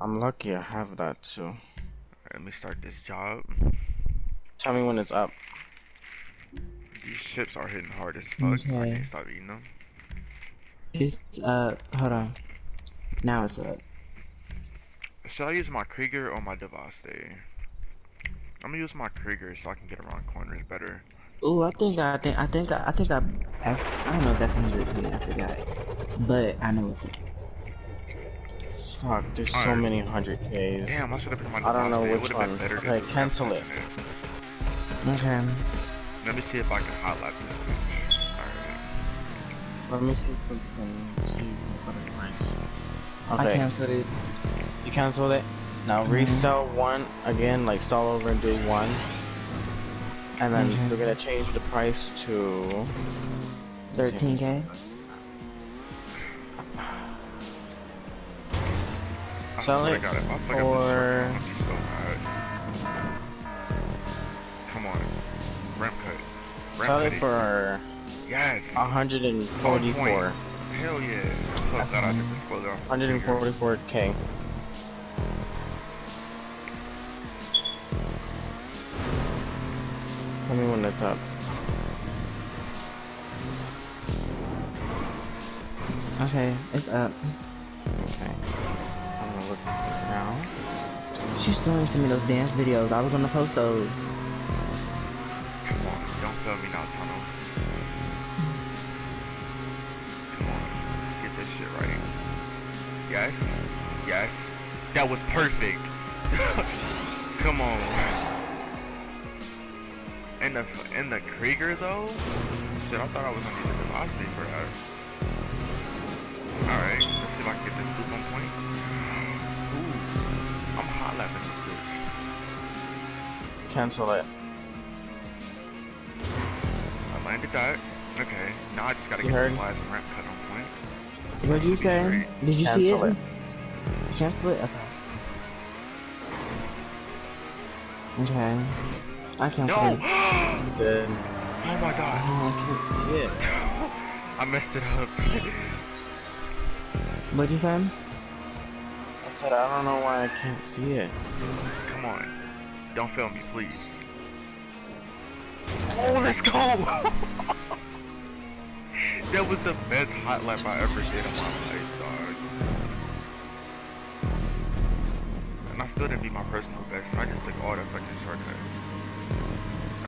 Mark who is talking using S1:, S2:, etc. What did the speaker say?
S1: I'm lucky I have that too.
S2: Let me start this job.
S1: Tell me when it's up.
S2: These chips are hitting hard as fuck. I can't stop eating them.
S3: It's uh hold on. Now it's up.
S2: Should I use my Krieger or my Deveste? I'm gonna use my Krieger so I can get around corners better.
S3: Ooh, I think I think I think I, I think I I don't know if that's a hundred I forgot. But I know it's up.
S1: Fuck, there's All so
S2: right.
S1: many 100Ks.
S2: Damn, I should have put my
S1: I don't know which one. Okay, cancel it.
S3: Okay.
S2: Let me see if I can highlight this.
S1: Let me see something. See what it Okay.
S3: I canceled it.
S1: You canceled it? Now
S3: mm-hmm.
S1: resell mm -hmm. one again, like start over and do one. And then
S3: okay.
S1: we're gonna change the price to 13k.
S2: Shortcut, I'm gonna be so. Come on. Ramp cut. Ramp
S1: sell
S2: cut
S1: it for
S2: Yes.
S1: 144.
S2: Hell yeah. I'm so glad I did this spoiler
S1: 144k. Tell me when it's up.
S3: Okay, it's up.
S1: Okay. I'm gonna look for it now.
S3: She still ain't me those dance videos. I was gonna post those.
S2: Come on. Don't fail me now, Tunnel. Come on. Get this shit right. Yes. Yes. That was perfect. Come on. And the and the Krieger though? Shit, I thought I was gonna need the velocity for that. Alright, let's
S1: Cancel it.
S2: I landed that. Okay, now I just gotta
S1: You
S2: get
S1: heard?
S2: the and ramp cut on point.
S3: What'd you say? Did you see it?
S1: it.
S3: Cancel it? Okay. Okay. I canceled
S2: No!
S3: it.
S2: oh my god.
S1: Oh, I can't see it.
S2: I messed it up.
S3: What'd you say?
S1: I said I don't know why I can't see it.
S2: Come on. Don't fail me, please. Oh, let's go! that was the best hot lap I ever did in my life, dog. And I still didn't beat my personal best. I just took all the fucking shortcuts.